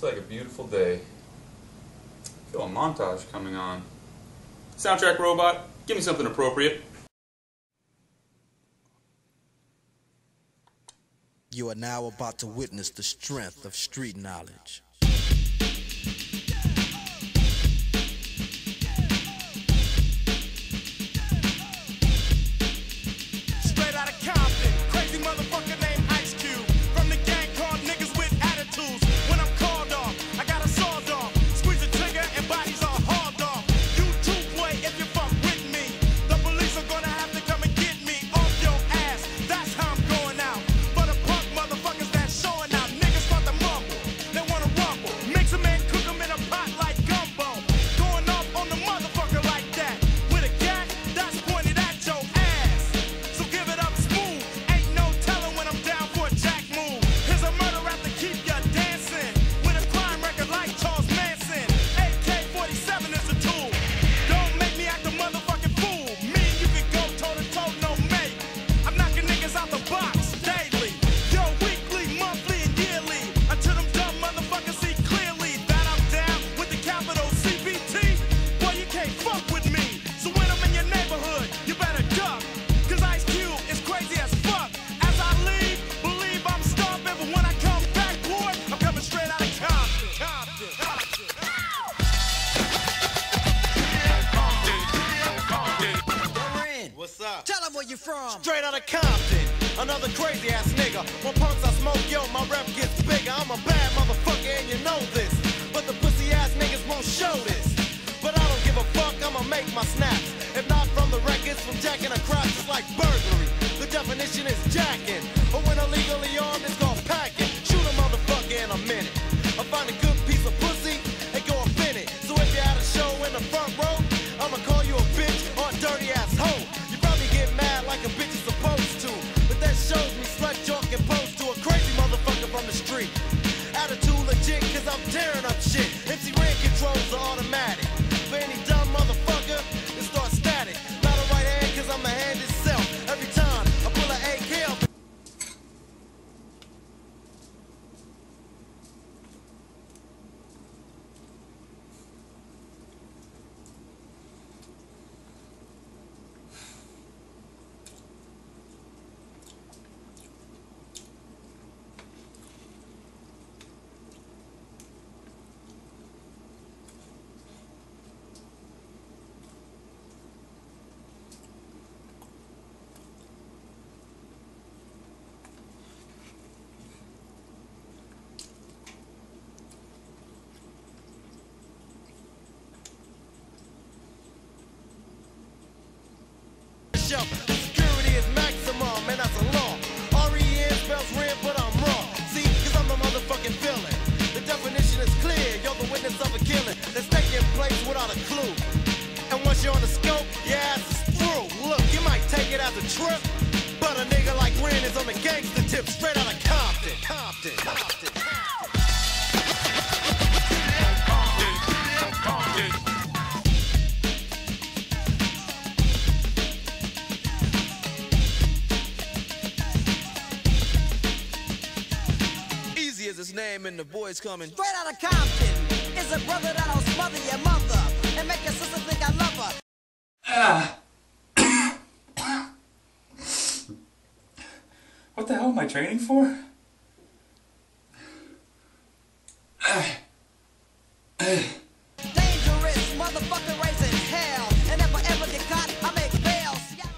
Looks like a beautiful day. I feel a montage coming on. Soundtrack robot, give me something appropriate. You are now about to witness the strength of street knowledge. From. Straight out of Compton, another crazy ass nigga. When punks I smoke, yo, my rep gets bigger. I'm a bad motherfucker and you know this. But the pussy ass niggas won't show this. But I don't give a fuck, I'ma make my snaps. If not from the records, from jacking across, it's like burglary. The definition is jacking. Show. Security is maximum, and that's a law. R-E-N spells Ren, but I'm wrong. See, cause I'm the motherfucking villain. The definition is clear, you're the witness of a killing that's taking place without a clue. And once you're on the scope, your ass is through. Look, you might take it as a trip, but a nigga like Ren is on the gangster tip, straight out his name and the boys coming. Straight out of Compton is a brother that'll smother your mother and make your sister think I love her. What the hell am I training for?